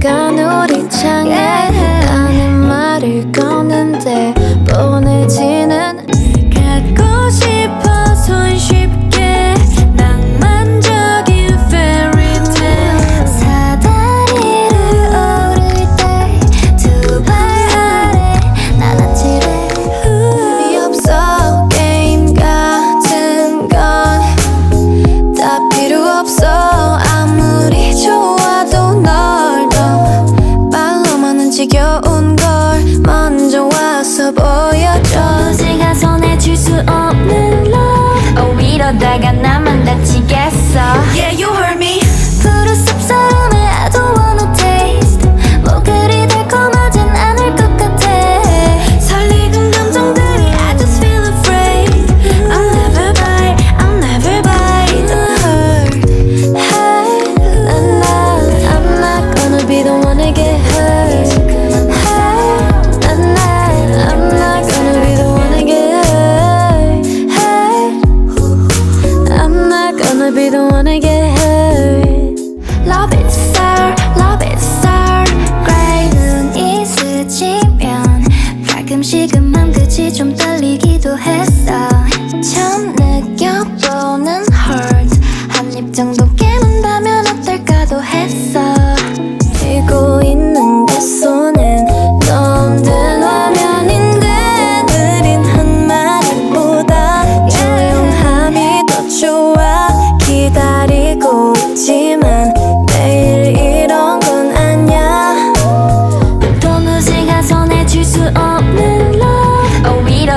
빨간 우리 지겠어 yeah. 했어. 처음 느껴보는 hurt 한입 정도 깨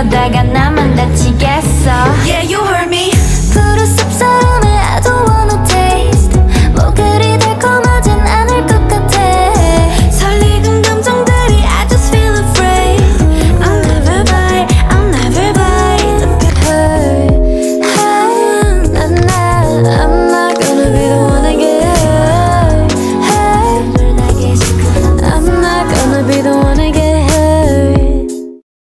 이러다가 나만 다치겠어 Yeah you heard me